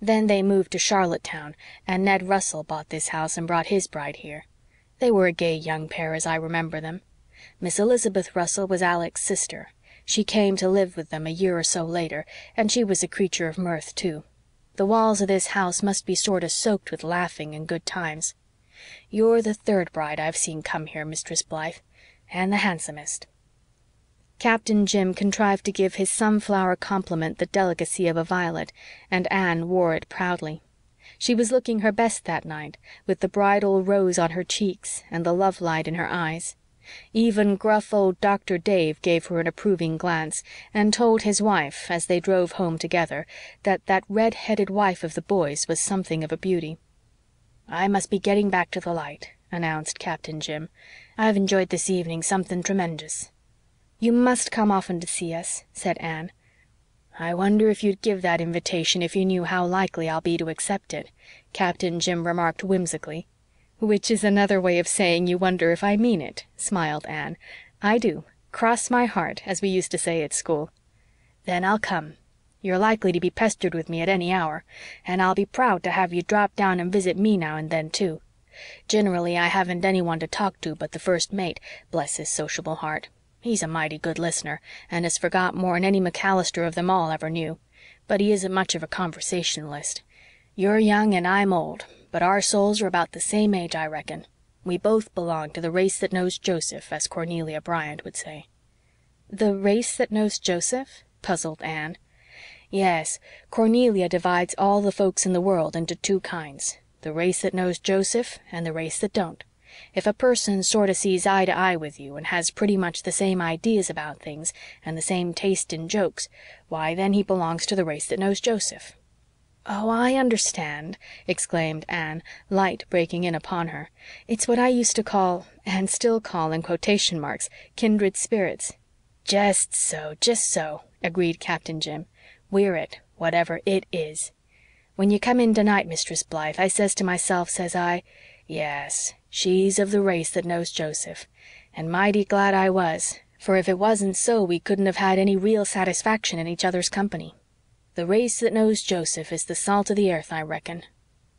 Then they moved to Charlottetown, and Ned Russell bought this house and brought his bride here. They were a gay young pair, as I remember them. Miss Elizabeth Russell was Alec's sister. She came to live with them a year or so later, and she was a creature of mirth, too. The walls of this house must be sort of soaked with laughing and good times. You're the third bride I've seen come here, Mistress Blythe, and the handsomest." Captain Jim contrived to give his sunflower compliment the delicacy of a violet, and Anne wore it proudly. She was looking her best that night, with the bridal rose on her cheeks and the love light in her eyes. Even gruff old Doctor Dave gave her an approving glance, and told his wife, as they drove home together, that that red headed wife of the boys was something of a beauty. "I must be getting back to the light," announced Captain Jim. "I've enjoyed this evening something tremendous." "You must come often to see us," said Anne. "I wonder if you'd give that invitation if you knew how likely I'll be to accept it," Captain Jim remarked whimsically. "Which is another way of saying you wonder if I mean it," smiled Anne. "I do. Cross my heart, as we used to say at school." "Then I'll come. You're likely to be pestered with me at any hour, and I'll be proud to have you drop down and visit me now and then, too. Gin'rally I haven't anyone to talk to but the First Mate, bless his sociable heart. He's a mighty good listener, and has forgot more'n any MacAllister of them all ever knew. But he isn't much of a conversationalist. You're young and I'm old, but our souls are about the same age, I reckon. We both belong to the race that knows Joseph, as Cornelia Bryant would say." "The race that knows Joseph?" puzzled Anne. "Yes, Cornelia divides all the folks in the world into two kinds the race that knows Joseph and the race that don't. If a person sorter sees eye to eye with you and has pretty much the same ideas about things and the same taste in jokes, why, then he belongs to the race that knows Joseph." "Oh, I understand," exclaimed Anne, light breaking in upon her. "It's what I used to call and still call in quotation marks kindred spirits." "Jest so jest so," agreed Captain Jim. "We're it, whatever IT is. When you come in tonight, Mistress Blythe, I says to myself, says I, 'Yes, she's of the race that knows Joseph.' And mighty glad I was, for if it wasn't so we couldn't have had any real satisfaction in each other's company. The race that knows Joseph is the salt of the earth, I reckon.